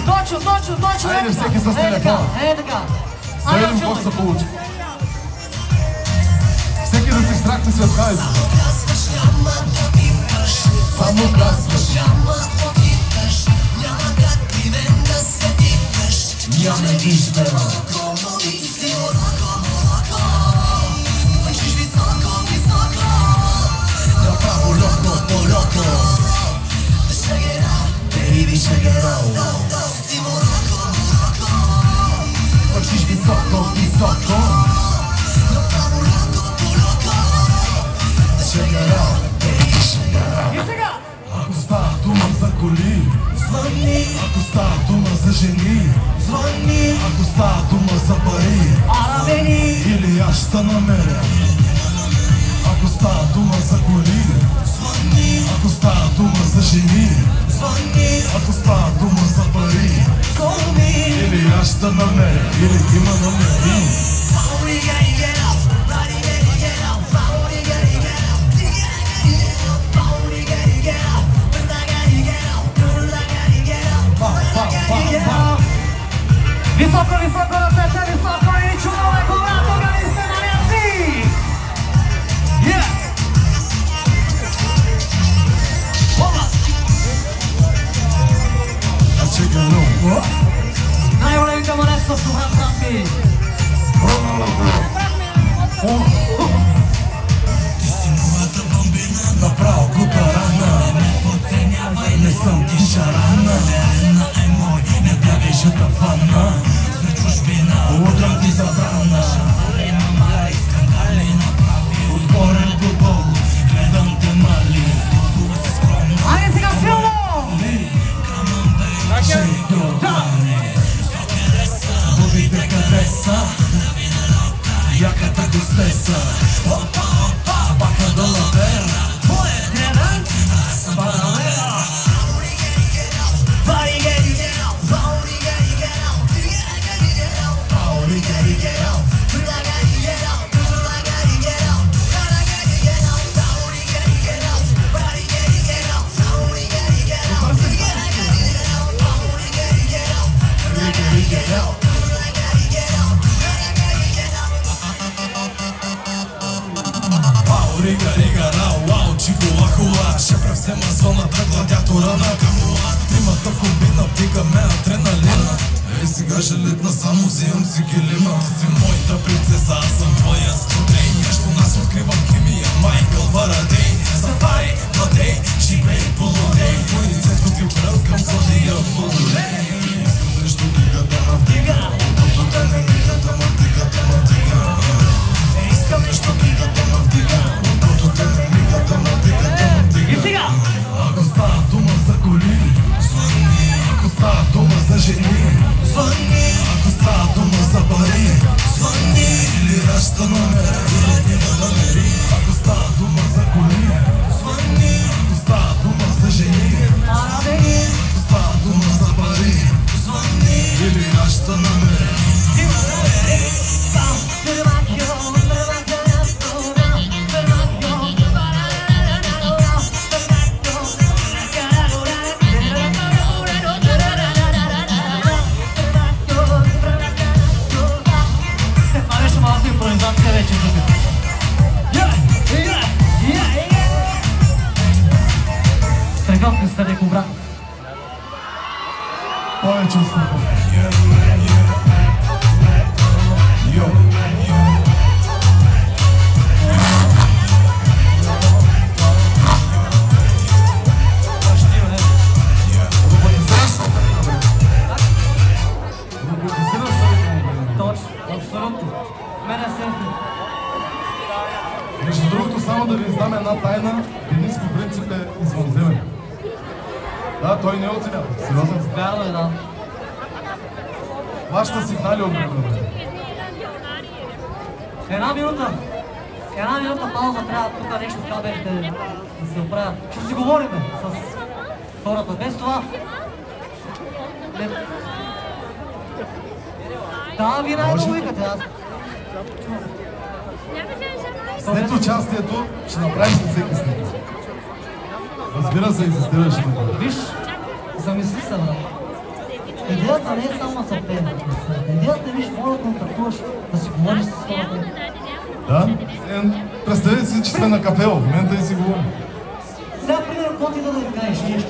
Дойчо, Дойчо, Дойчо, Айде, е така. всеки с Е така, телефона. е така. Да Айде, видим какво филмай. се получи. Всеки да си страхне светкавица. Само казваш. Няма нищо Направо леко по леко Baby shake it out За жени, звъни. Ако става дума за пари, Арамени. или аз ще намеря. Ако става дума за коли, ако става дума за жени, Звъни, ако става дума за пари, call me или аз ще намеря, или има намери. Body gotta get out, dall'ombra dai volendo molesto su Happy oh, oh. facendo male Movete cabeza Y acata tu stessa Bacca dalla terra рига, рига, рау, хула Ще превзема зоната, гладиатора на камула Тримата в комбина, вдигаме адреналина Ей, сега ще летна, само взимам си килима Ти си моята принцеса, дума се Между другото, само да ви издам една тайна, Денис по принцип е извънземен. Да, той не е оценява. Сериозен. Вярно е, да. Вашата сигнали от на. Една минута. Една минута пауза трябва тук нещо кабелите да се оправят. Ще си говориме с хората. Без това... Не... Да, вие най-много викате. Аз... След участието ще направим след всеки снимка. Разбира се, инзистираш на. Виж, замисли се, брат. Идеята не е само концерта. Идеята е, виж, може да контактуваш, да си говориш с хората. Да? Е, представете си, че сме на кафе в момента и си говорим. Сега, примерно, какво ти да да кажеш, ние ще